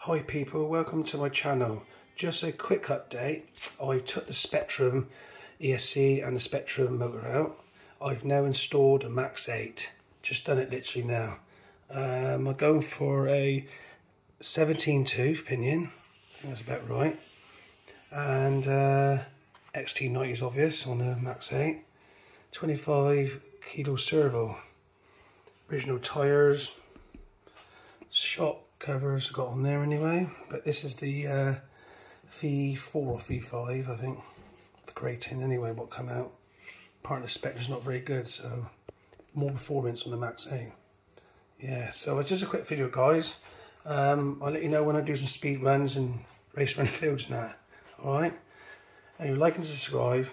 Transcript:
Hi people, welcome to my channel. Just a quick update. I've took the Spektrum ESC and the Spektrum motor out. I've now installed a Max 8. Just done it literally now. Um, I'm going for a 17 tooth pinion. I think that's about right. And uh, XT90 is obvious on the Max 8. 25 kilo servo. Original tyres. Shop covers got on there anyway. But this is the uh, V4 or V5, I think. The grey tin anyway, what come out. Part of the spec is not very good, so more performance on the Max 8. Yeah, so it's just a quick video, guys. Um, I'll let you know when I do some speed runs and race around the fields and that. Alright? And you like and subscribe.